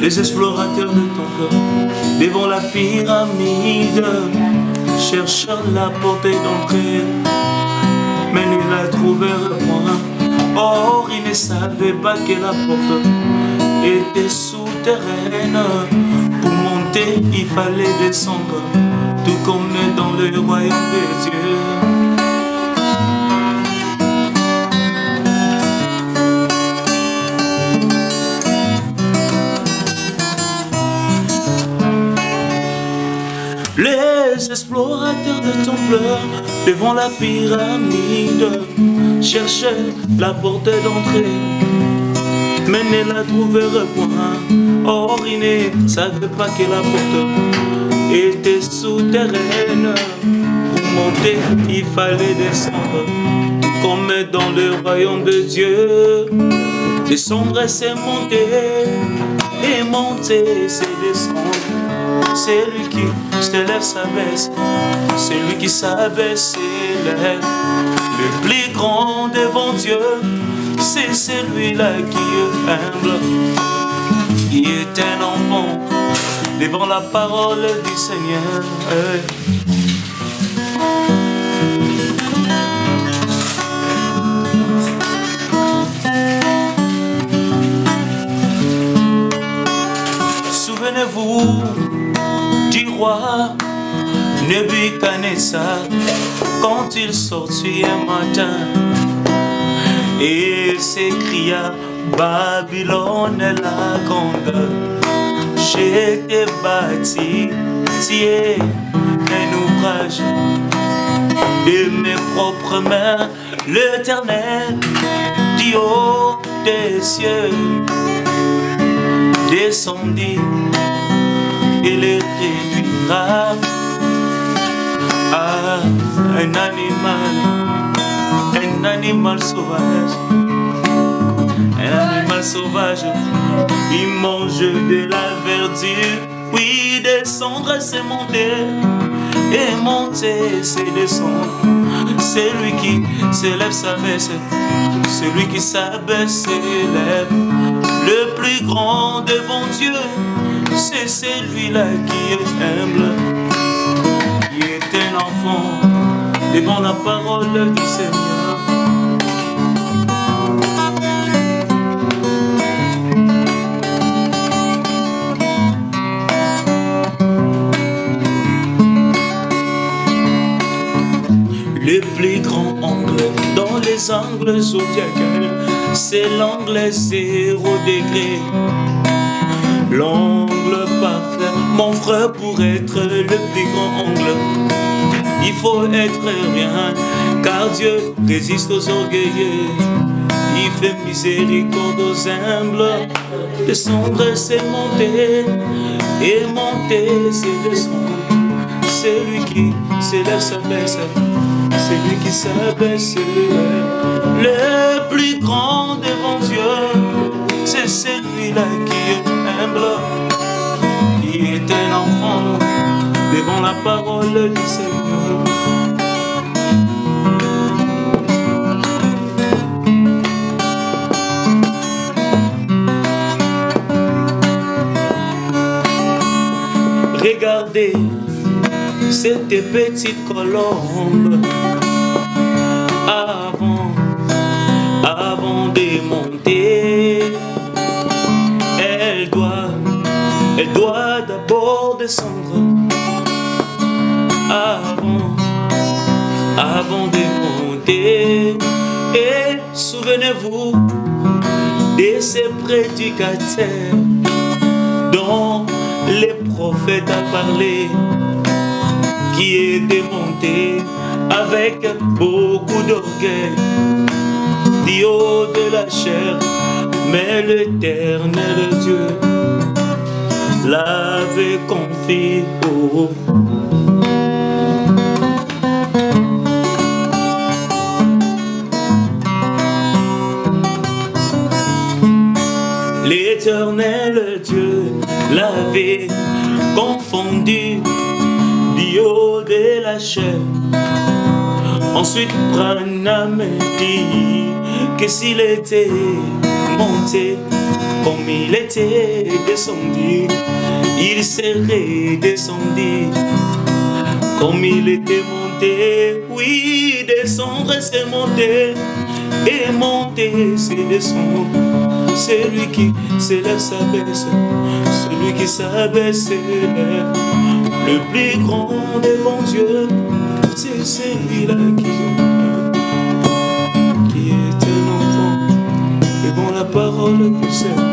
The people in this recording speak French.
les explorateurs de ton devant la pyramide, cherchant la porte d'entrée, mais ne la trouvèrent point. Or, ils ne savaient pas que la porte était souterraine. Pour monter, il fallait descendre, tout comme dans le royaume des dieux. Explorateurs de temple devant la pyramide cherchaient la porte d'entrée, mais ne la trouvèrent point. Or, ne savaient pas que la porte était souterraine. Pour monter, il fallait descendre, comme dans le royaume de Dieu. Descendre, c'est monter, et monter, c'est descendre. C'est lui qui s'élève, s'abaisse. C'est lui qui s'abaisse, s'élève. Le plus grand devant Dieu, c'est celui-là qui est humble. Qui est un enfant devant la parole du Seigneur. Roi Nebuchadnezzar quand il sortit un matin et s'écria Babylone la grande, j'ai bâti un ouvrage. De mes propres mains, l'éternel du haut des cieux descendit. Et les un animal, un animal sauvage. Un animal sauvage, il mange de la verdure. Oui, descendre, c'est monter. Et monter, c'est descendre. C'est lui qui s'élève, s'abaisse. Celui qui s'abaisse, s'élève. Le plus grand devant Dieu, c'est celui-là qui est humble, qui est un enfant devant la parole du Seigneur. Le plus grand angle dans les angles zodiacales, c'est l'angle zéro degré. L'angle parfait, mon frère, pour être le plus grand angle, il faut être rien, car Dieu résiste aux orgueilleux. Il fait miséricorde aux humbles. Descendre, c'est monter, et monter, c'est descendre. C'est lui qui s'élève, s'abaisse, c'est lui qui s'abaisse, le plus grand devant Dieu, c'est celui-là qui la parole du Seigneur. Regardez cette petite colombe avant, avant de monter. Elle doit, elle doit d'abord descendre avant, avant de monter. Et souvenez-vous de ces prédicateurs dont les prophètes ont parlé qui est démonté avec beaucoup d'orgueil du haut de la chair, mais l'éternel Dieu l'avait confié L'éternel confondu du haut de la chair. Ensuite, Branham dit que s'il était monté Comme il était descendu, il serait descendu. Comme il était monté, oui, descendre c'est monter. Et monter c'est descendre. Celui qui s'élève s'abaisse, celui qui s'abaisse s'élève. Le plus grand devant Dieu, c'est celui-là qui qui est un enfant, et bon la parole du Seigneur.